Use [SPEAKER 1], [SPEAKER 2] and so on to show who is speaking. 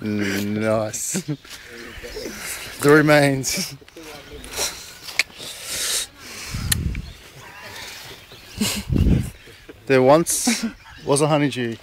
[SPEAKER 1] Mm,
[SPEAKER 2] nice. the remains. there once was a honeydew.